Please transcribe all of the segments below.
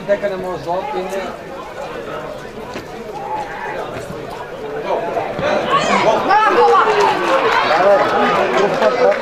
biblioteca na Mozol tende Vamos lá!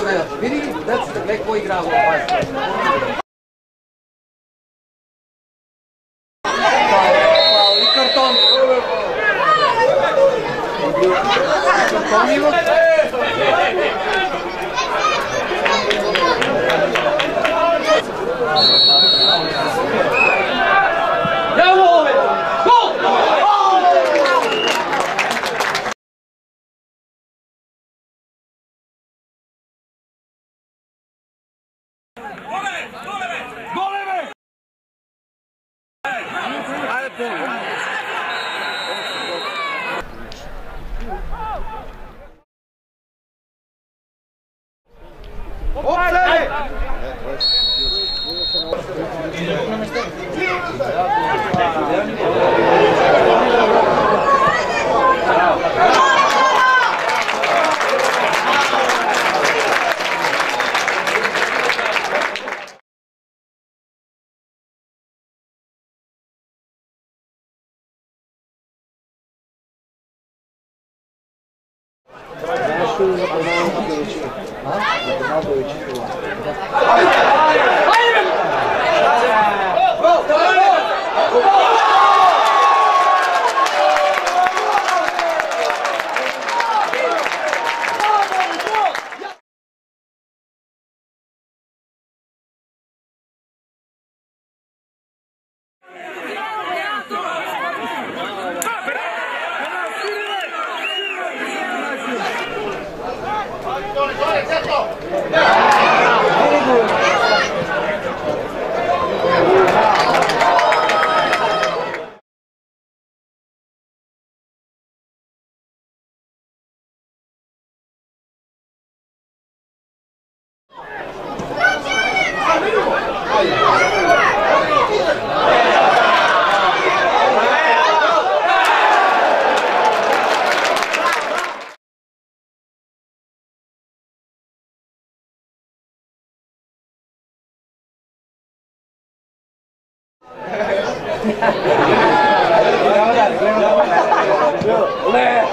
video, video, that's the black boy grab. good Tomar não título lá. Leh.